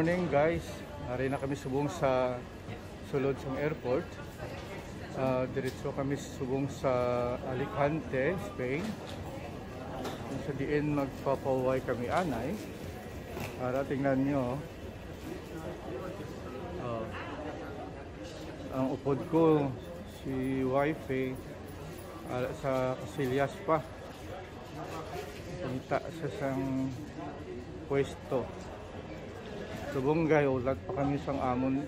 morning guys. Nari na kami subong sa sulod sa airport. Uh, diretso kami subong sa Alicante, Spain. Sa diin magpapaway kami anay. Para tingnan nyo. Uh, ang upod ko si wife uh, sa Casillas pa. Punta sa sang pwesto. Subong gay, ulat pa kami sa amon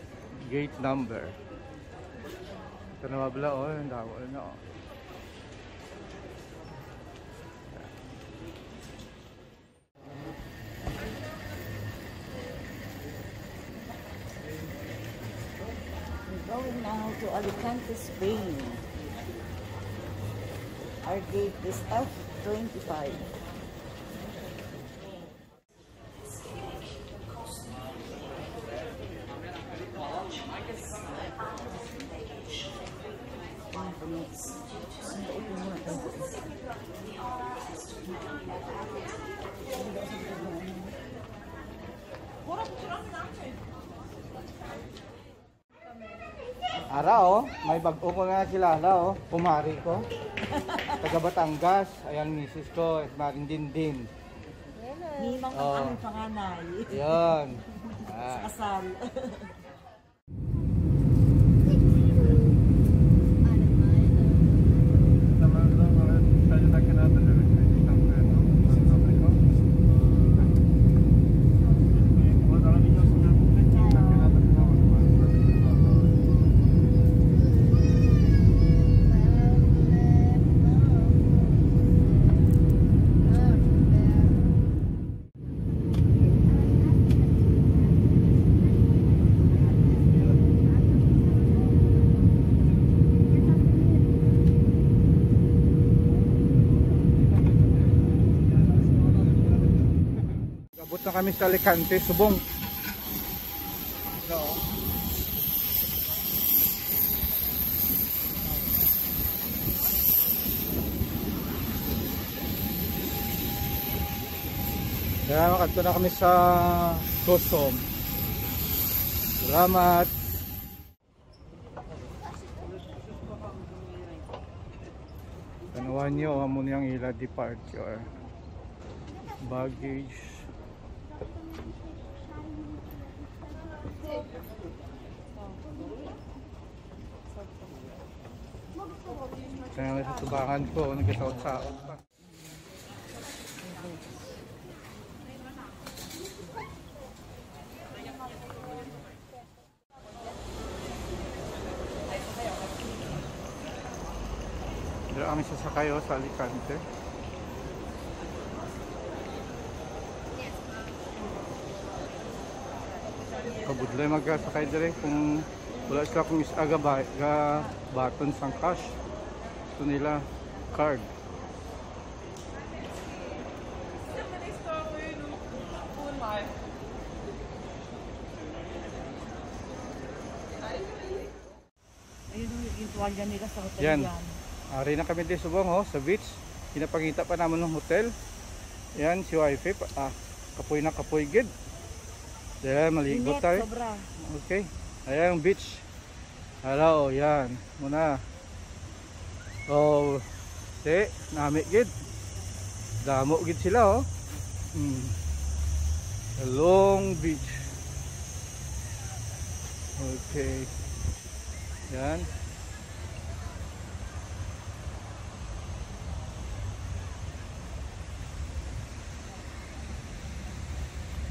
gate number. Ito na mabla, oh, ang dawa na, oh. Going now to Alicante, Spain. Our gate is F25. Ara oh, may bago ko na kilala oh, pumari ko. Taga Batangas, ayan misis ko, at maring din din. Ninang Oh. ang aming panganay. Yan. Ah. Kasal. na kami sa Alicante, subong. So, Kaya makadto na kami sa custom. Salamat. Tanawan nyo, amo niyang ila departure. Baggage. Kaya sa tubangan ko, nagkataot-saot pa. Dito kami sasakay oh, sa Alicante. kabudlay magkasakay dire kung wala sila kung is ga baton sang cash ito nila card Ayun yung tuwalya nila sa hotel Yan. yan. ari na kami din subong oh, sa beach pinapakita pa naman ng hotel yan si wifi ah, kapoy na kapoy gid Yan, maligo Init, tayo. sobra. Okay. Ayan yung beach. Hello, yan. Muna. Oh, te, nami gid. Damo gid sila oh. Mm. A long beach. Okay. Yan.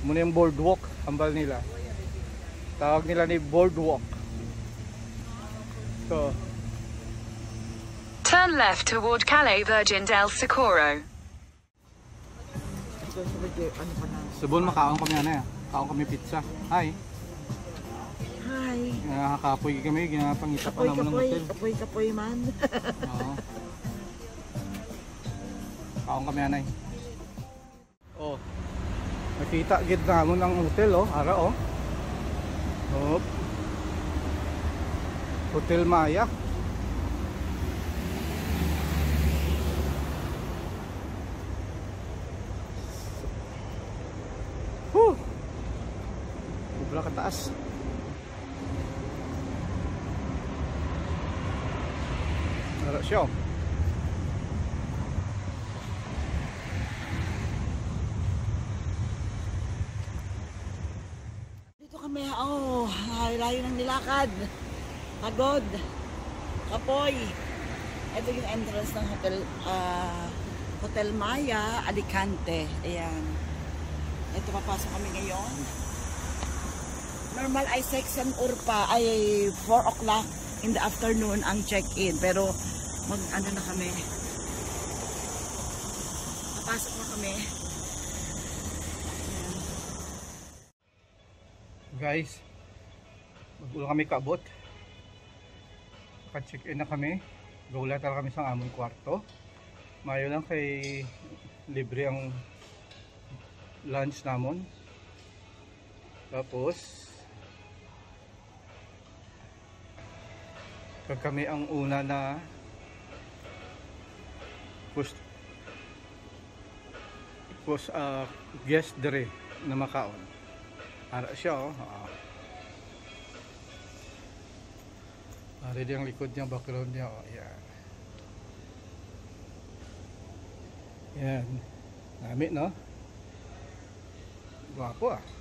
Muna yung boardwalk, ambal nila. Tawag nila ni boardwalk. So, Turn left toward Calais Virgin del Socorro. Subon makaon kami ano ya. Kaon kami pizza. Hi. Hi. Nakakapoy kami, ginapangita pa naman ng hotel. kapoy, kapoy man. Oo. Kaon kami anay. Oh. Nakita gid namon ang hotel oh, ara oh. Hop. Hotel Maya. taas Tara siya oh. Dito kami, oh, layo ng nilakad. Pagod. Kapoy. Ito yung entrance ng hotel uh, Hotel Maya, Alicante. Ayan. Ito papasok kami ngayon. Normal ay section Urpa ay 4 o'clock in the afternoon ang check-in. Pero mag ano na kami. Papasok na kami. Guys, magulo kami kaabot. Naka-check-in na kami. Gawala talaga kami sa among kwarto. Mayo lang kay libre ang lunch namon. Tapos kag kami ang una na post post uh, guest dire na makaon. Ara siya oh. Ah. Ari di ang likod niya, background niya. Oh, yan. Yan. Dami, no? Gwapo ah.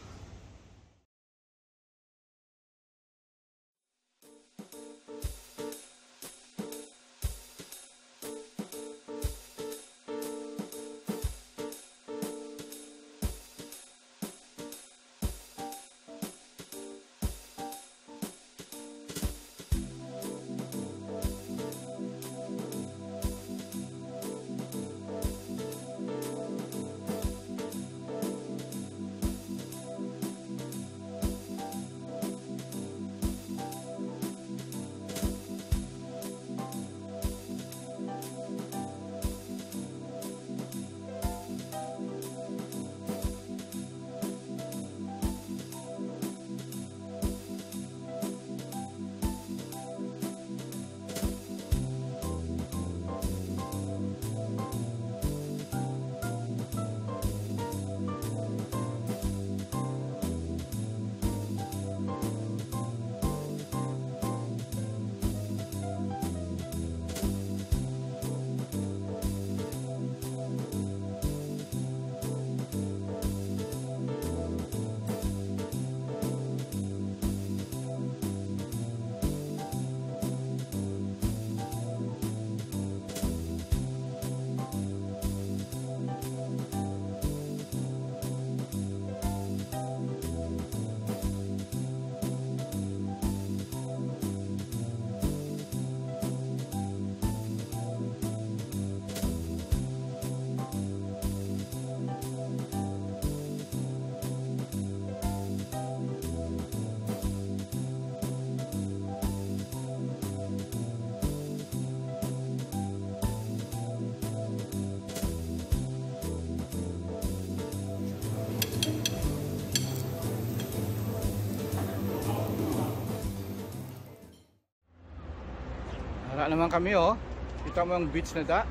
Wala naman kami oh. Kita mo ang beach na da.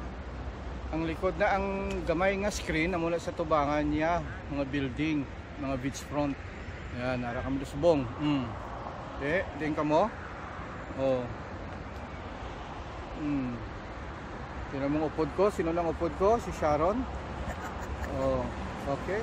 Ang likod na ang gamay nga screen na mula sa tubangan niya, mga building, mga beach front. Yan, nara kami sa subong. Mm. Eh, din ka mo? Oh. Mm. Sino mong upod ko? Sino lang upod ko? Si Sharon? Oh, okay.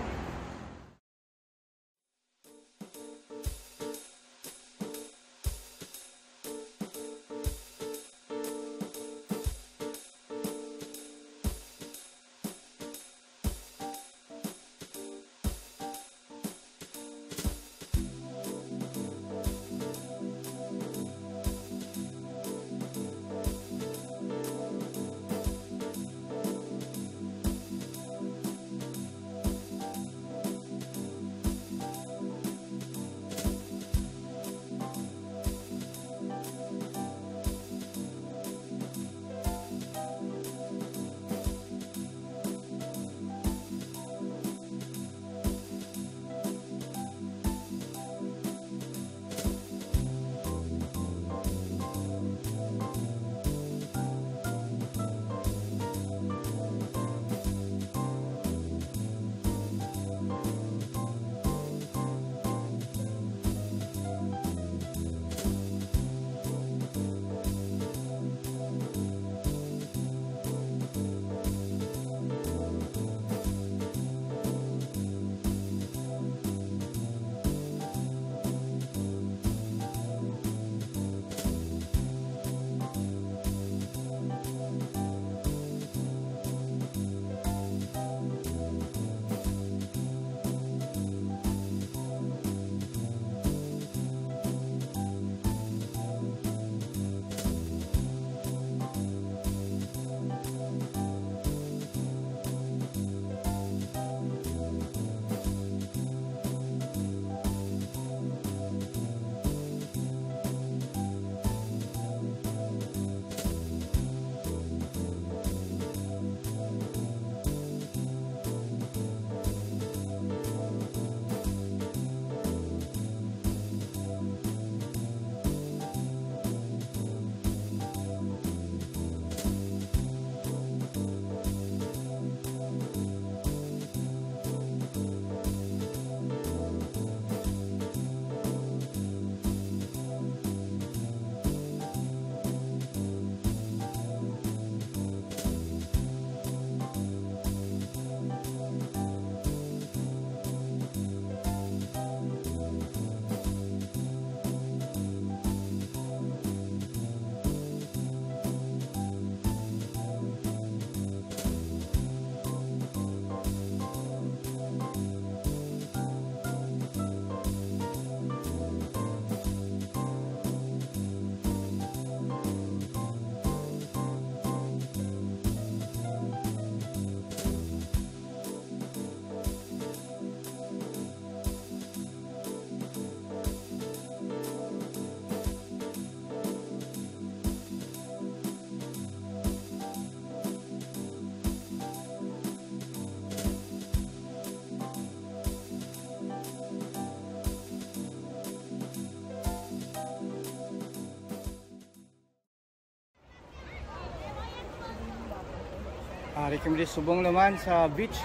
Ari kami di subong naman sa beach.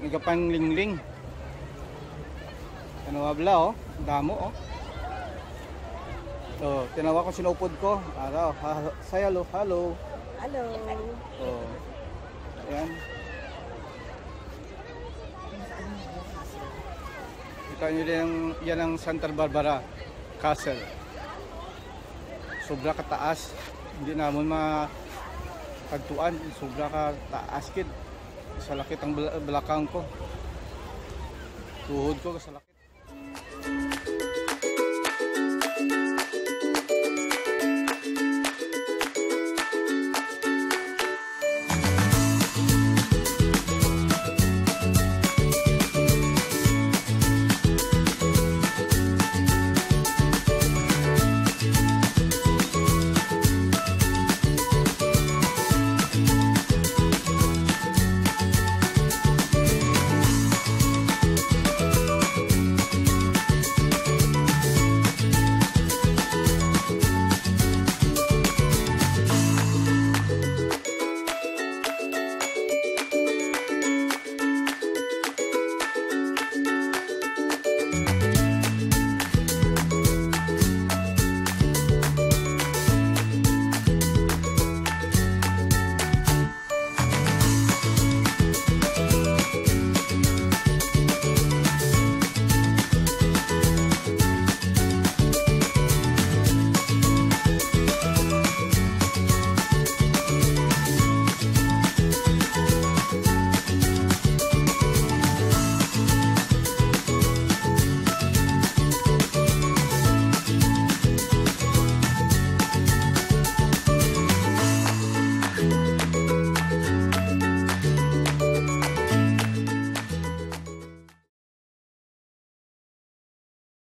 Nagapanglingling. Tanawabla oh. Damo oh. So, tinawa ko sinupod ko. Araw, ha, say hello, hello. Hello. Oh. Ayan. Kita nyo din, yan ang Santa Barbara Castle. Sobra kataas. Hindi naman makagtuan. Sobra ka taas kid. Sa lakit ang bala- balakang ko. Tuhod ko sa lakit.